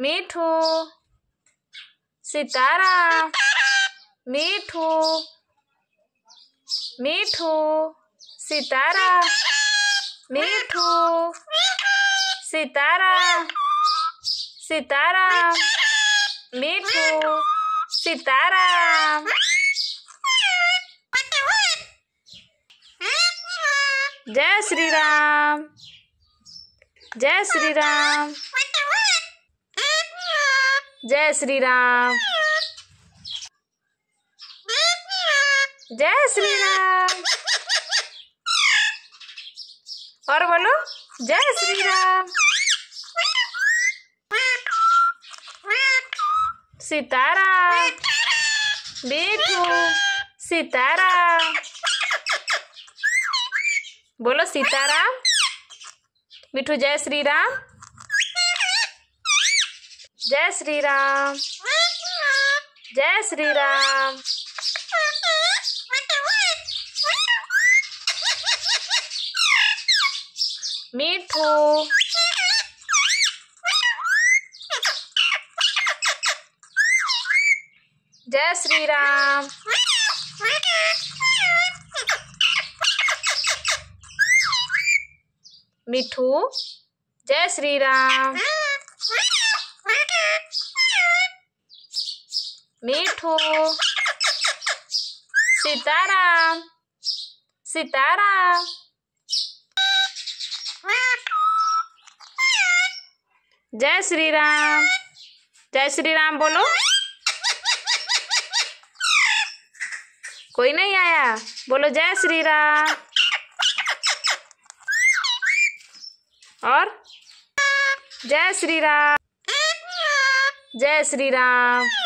मीठू। सितारा। मीठू। मीठू। सितारा। मीठू। सितारा। सितारा। मीठू। सितारा। जय श्री राम जय श्री राम जय श्री राम जय श्री राम और बोलो, जय श्री राम सितारा। मीठू सितारा। बोलो सीताराम मिठू जय श्री राम जय श्री राम जय श्री राम मिठू। जय श्री राम मिठू जय श्री राम मिठू सीताराम सीताराम जय श्री राम जय श्री राम बोलो कोई नहीं आया बोलो जय श्री राम और जय श्री राम जय श्री राम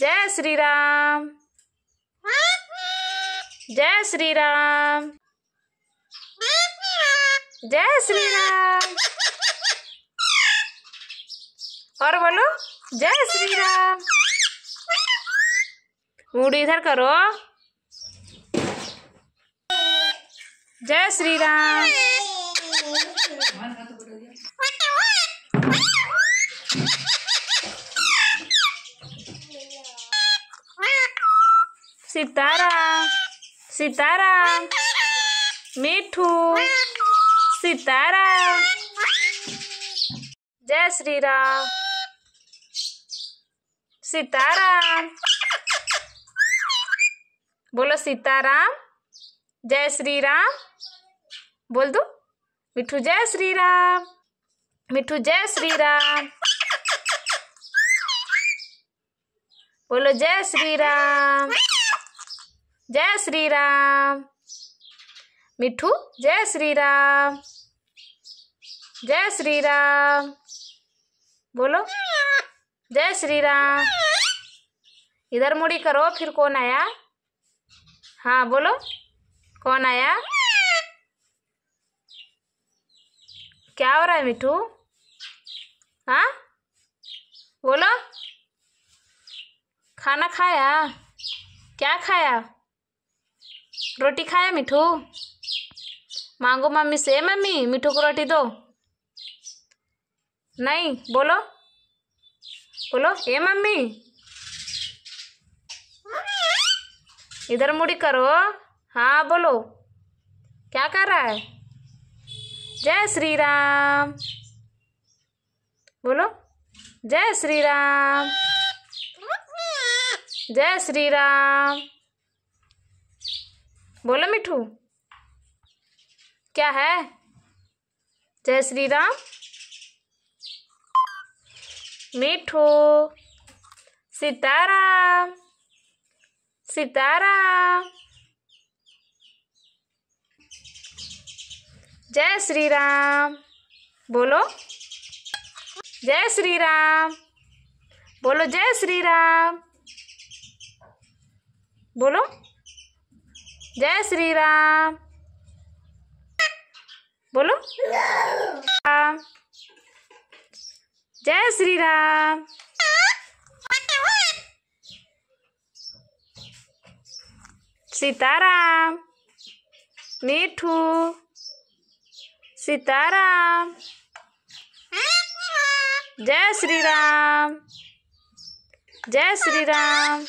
जय श्री राम जय श्री राम जय श्री राम और बोलो जय श्री राम मूड इधर करो। जय श्री राम सीताराम सीताराम मिठू सीताराम जय श्री राम सीताराम बोलो सीताराम। जय श्री राम बोल दो। मिठू जय श्री राम मिठू जय श्री राम बोलो जय श्री राम जय श्री राम मिठू, जय श्री राम जय श्री राम बोलो। जय श्री राम इधर मुड़ी करो, फिर कौन आया? हाँ बोलो। कौन आया? क्या हो रहा है मिठू? हाँ? बोलो। खाना खाया? क्या खाया? रोटी खाया, मिठू? मांगो मम्मी से मम्मी मिठू को रोटी दो। नहीं, बोलो। बोलो, ए मम्मी इधर मुड़ी करो। हाँ बोलो। क्या कर रहा है? जय श्री राम बोलो। जय श्री राम जय श्री राम बोलो मिठू। क्या है? जय श्री राम मिठू। सीताराम। सीताराम। जय श्री राम बोलो। जय श्री राम बोलो जय श्री राम बोलो। जय श्री राम। बोलो जय श्री राम सीताराम। मिठू। सीताराम। जय श्री राम जय श्री राम